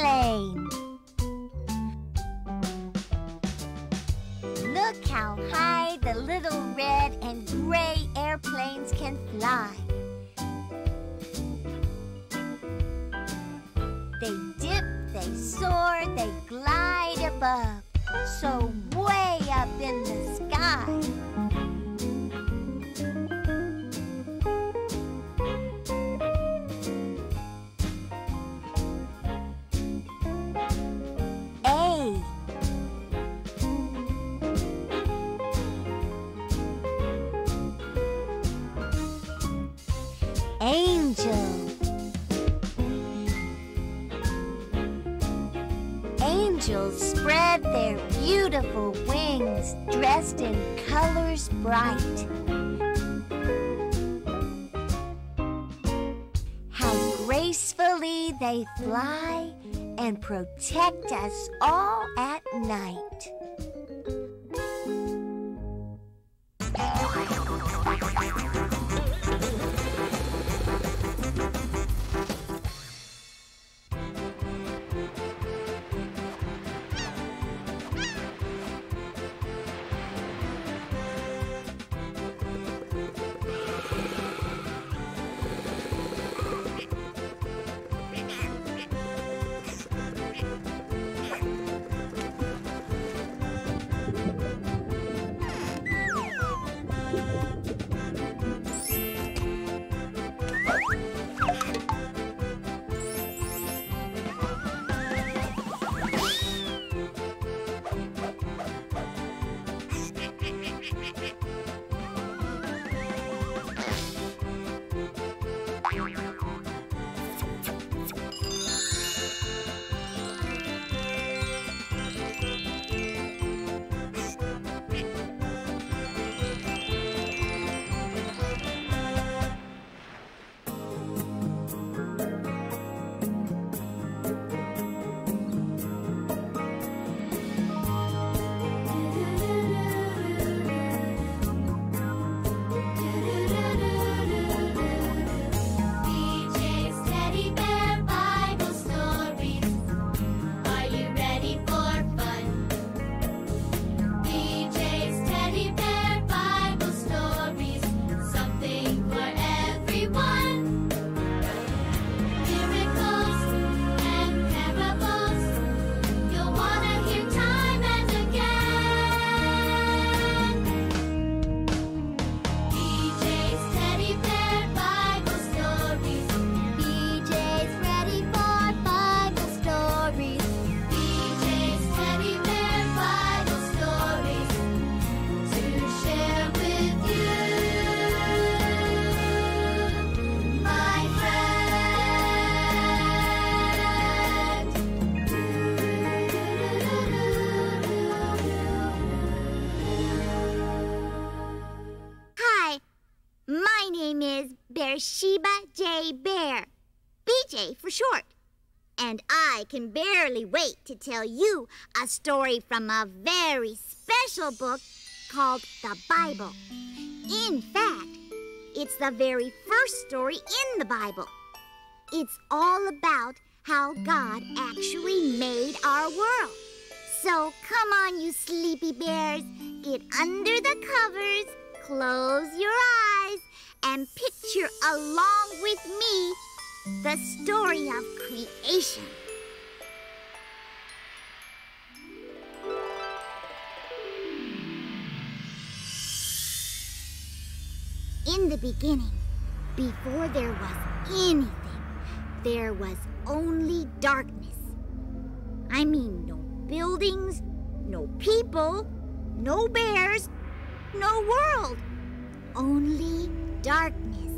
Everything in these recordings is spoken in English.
plane. Look how high the little red and gray airplanes can fly. Angel. Angels spread their beautiful wings dressed in colors bright. How gracefully they fly and protect us all at night. Name is Beersheba J. Bear, BJ for short. And I can barely wait to tell you a story from a very special book called the Bible. In fact, it's the very first story in the Bible. It's all about how God actually made our world. So come on, you sleepy bears, get under the covers, close your eyes, and picture along with me the story of creation. In the beginning, before there was anything, there was only darkness. I mean, no buildings, no people, no bears, no world. Only darkness.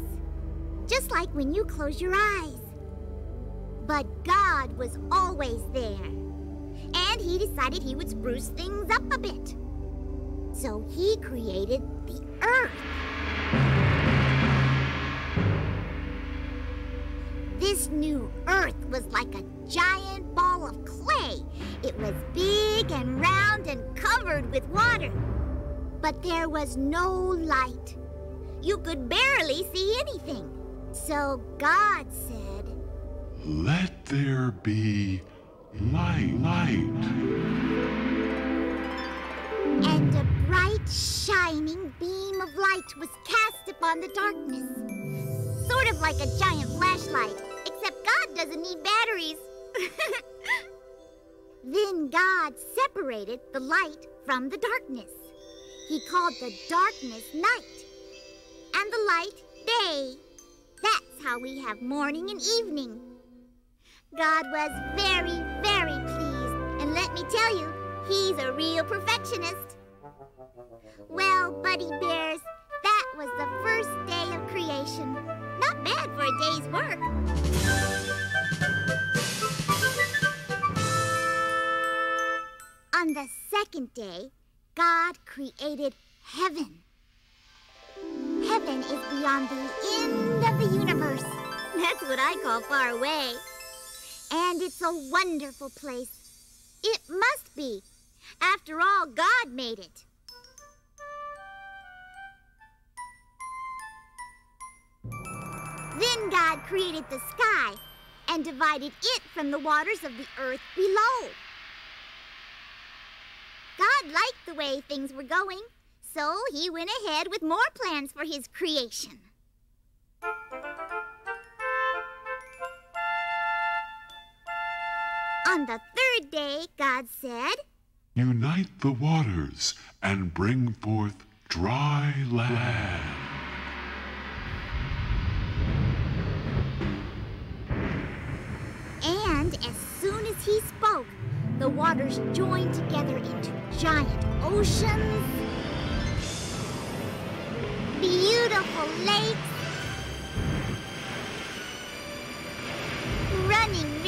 Just like when you close your eyes. But God was always there. And he decided he would spruce things up a bit. So he created the earth. This new Earth was like a giant ball of clay. It was big and round and covered with water. But there was no light. You could barely see anything. So God said, Let there be light, light. And a bright, shining beam of light was cast upon the darkness. Sort of like a giant flashlight. Except God doesn't need batteries. then God separated the light from the darkness. He called the darkness night and the light day. That's how we have morning and evening. God was very, very pleased, and let me tell you, he's a real perfectionist. Well, Buddy Bears, that was the first day of creation. Not bad for a day's work. On the second day, God created heaven. Heaven is beyond the end of the universe. That's what I call far away. And it's a wonderful place. It must be. After all, God made it. Then God created the sky and divided it from the waters of the earth below. God liked the way things were going, so he went ahead with more plans for his creation. On the third day, God said, Unite the waters and bring forth dry land. And as soon as he spoke, the waters joined together into giant oceans, beautiful lakes, running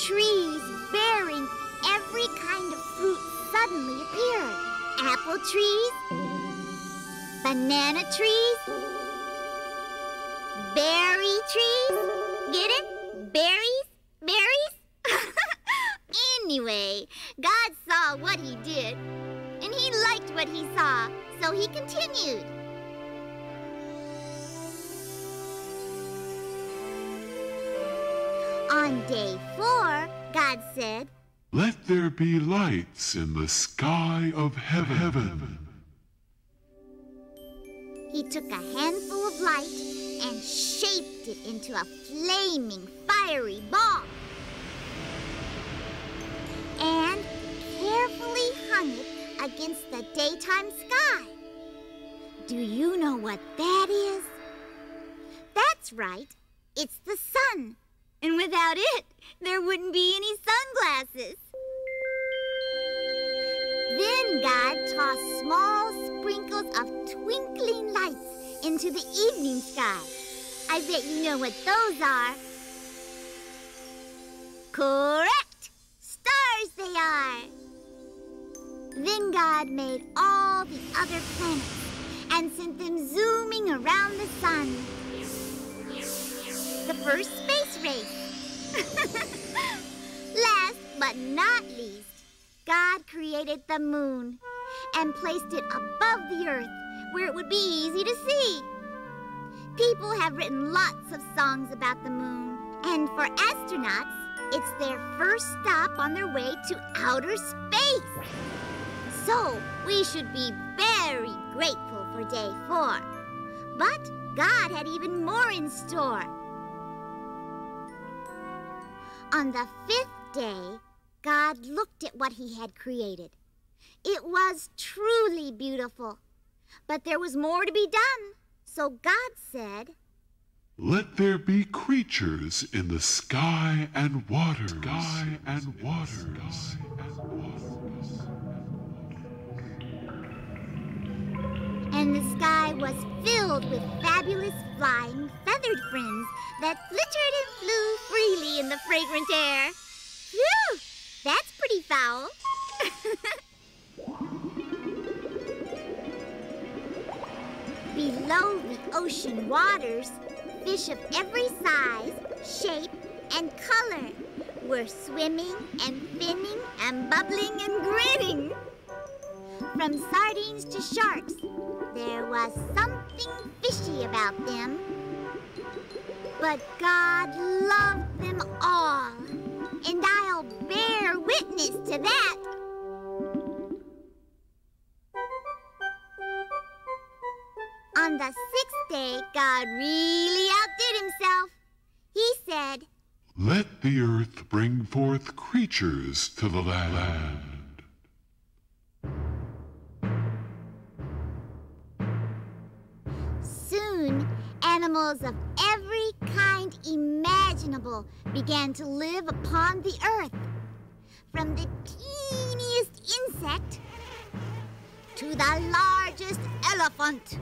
trees bearing every kind of fruit suddenly appeared. Apple trees, banana trees, berry trees. Get it? Berries? Berries? anyway, God saw what he did, and he liked what he saw, so he continued. On day four, God said, Let there be lights in the sky of heaven. He took a handful of light and shaped it into a flaming, fiery ball. And carefully hung it against the daytime sky. Do you know what that is? That's right. It's the sun. And without it, there wouldn't be any sunglasses. Then God tossed small sprinkles of twinkling lights into the evening sky. I bet you know what those are. Correct! Stars they are! Then God made all the other planets and sent them zooming around the sun. The first race. Last but not least, God created the moon and placed it above the earth where it would be easy to see. People have written lots of songs about the moon, and for astronauts, it's their first stop on their way to outer space. So we should be very grateful for day four. But God had even more in store. On the fifth day, God looked at what he had created. It was truly beautiful, but there was more to be done. So God said, Let there be creatures in the sky and water. Sky and waters. and the sky was filled with fabulous flying feathered friends that flittered and flew freely in the fragrant air. Phew! That's pretty foul. Below the ocean waters, fish of every size, shape, and color were swimming and finning and bubbling and grinning. From sardines to sharks, there was something fishy about them. But God loved them all, and I'll bear witness to that. On the sixth day, God really outdid himself. He said, Let the earth bring forth creatures to the land. Soon, animals of every imaginable began to live upon the earth. From the teeniest insect to the largest elephant.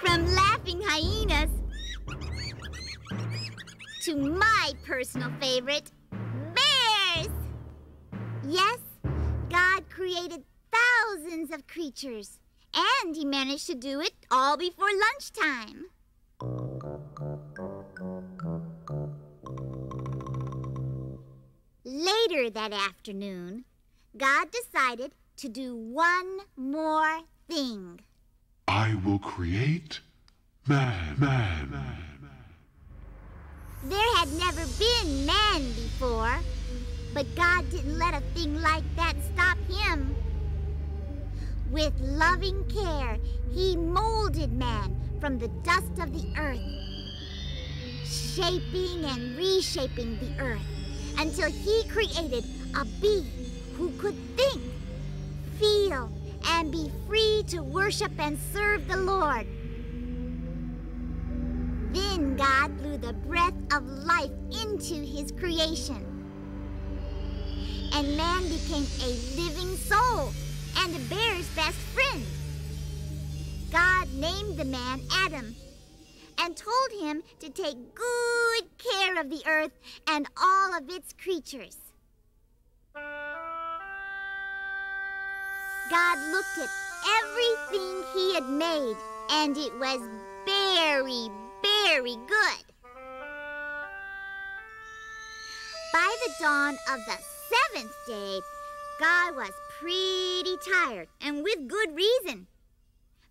From laughing hyenas to my personal favorite, bears. Yes, God created thousands of creatures, and he managed to do it all before lunchtime. Later that afternoon, God decided to do one more thing. I will create man. Man. There had never been man before, but God didn't let a thing like that stop him. With loving care, he molded man from the dust of the earth, shaping and reshaping the earth until he created a being who could think, feel, and be free to worship and serve the Lord. Then God blew the breath of life into his creation. And man became a living soul and a bear's best friend. God named the man Adam and told him to take good care of the earth and all of its creatures. God looked at everything he had made, and it was very, very good. By the dawn of the seventh day, God was pretty tired, and with good reason.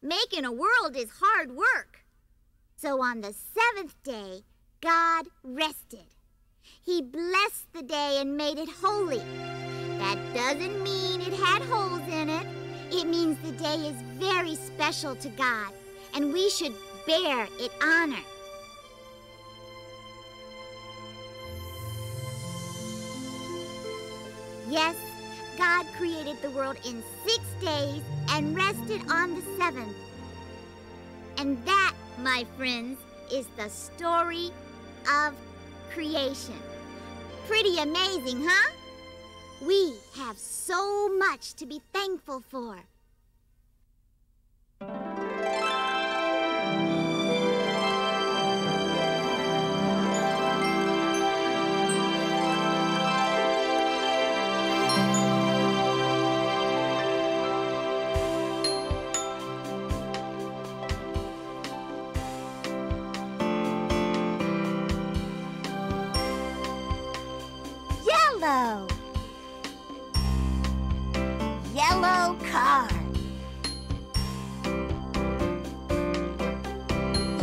Making a world is hard work. So on the seventh day, God rested. He blessed the day and made it holy. That doesn't mean it had holes in it. It means the day is very special to God, and we should bear it honor. Yes, God created the world in six days and rested on the seventh. And that, my friends, is the story of creation. Pretty amazing, huh? We have so much to be thankful for. Yellow car.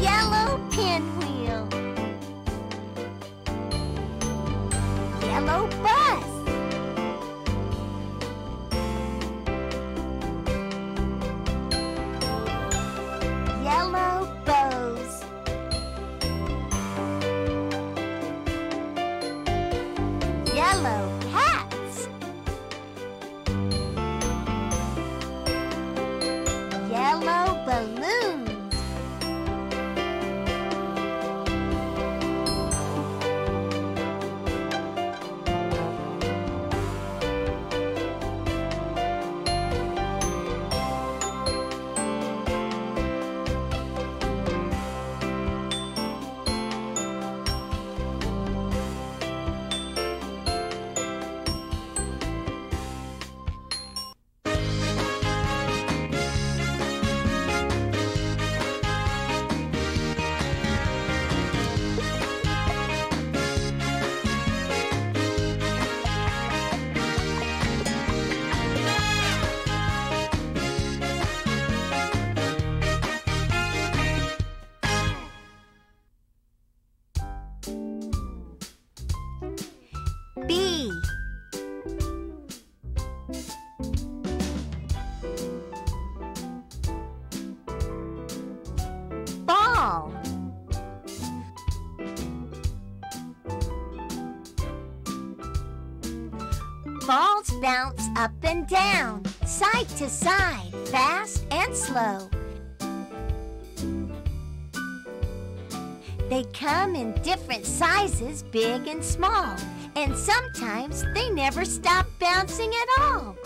Yellow pinwheel. To side, fast and slow. They come in different sizes, big and small, and sometimes they never stop bouncing at all.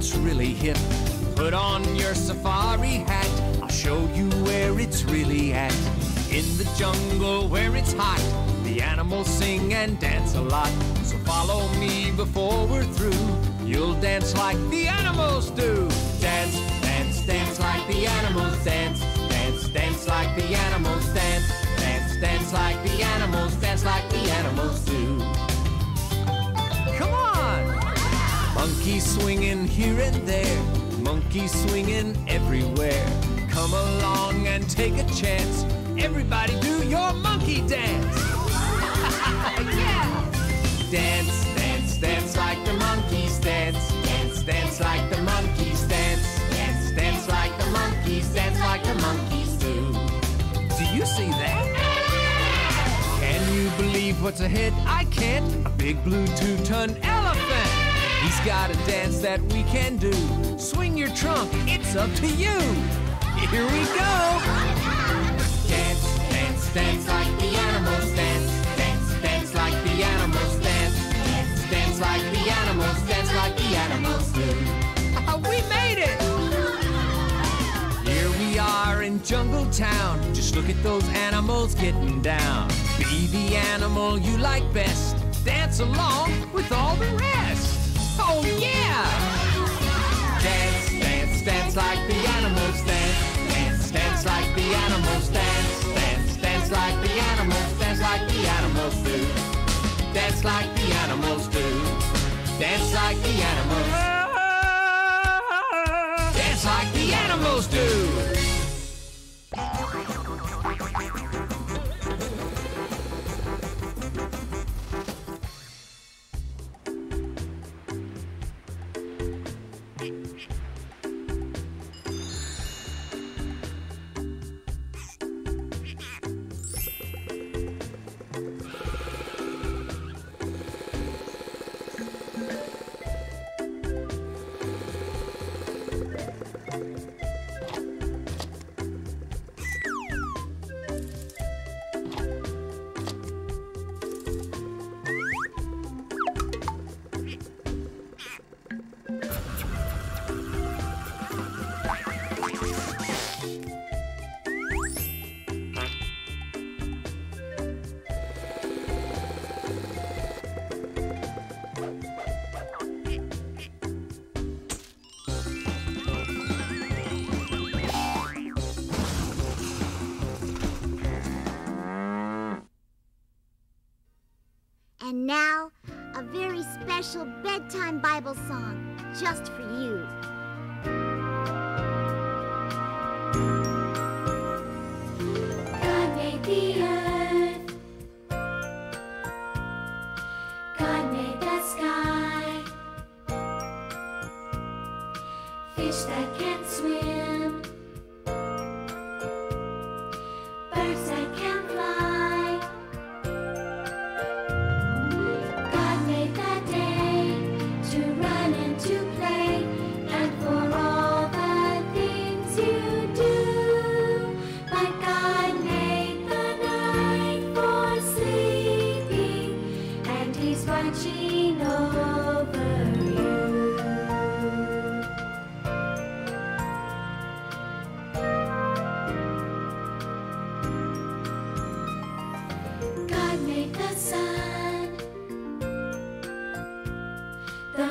That's really hip. Put on your safari hat, I'll show you where it's really at. In the jungle where it's hot, the animals sing and dance a lot. So follow me before we're through. You'll dance like the animals do. Dance, dance, dance like the animals dance. Dance, dance like the animals dance. Dance, dance like the animals dance like the animals do. Monkeys swinging here and there, monkey swinging everywhere. Come along and take a chance. Everybody do your monkey dance. yeah! Dance, dance, dance like the monkeys dance. Dance, dance like the monkeys dance. Dance, dance like the monkeys dance like the monkeys do. Do you see that? Can you believe what's ahead? I can't. A big blue two-ton elephant. Got a dance that we can do. Swing your trunk, it's up to you. Here we go. Dance, dance, dance like the animals dance. Dance, dance like the animals dance. Dance, dance like the animals dance like the animals do. we made it! Here we are in Jungle Town. Just look at those animals getting down. Be the animal you like best. Dance along with all the rest. Oh yeah! Dance, dance, dance like the animals dance. Dance, dance like the animals dance. Dance, dance like the animals dance like the animals do. Dance like the animals do. Dance like the animals. Bedtime Bible song just for you. God made the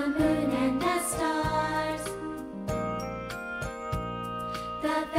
moon and the stars, the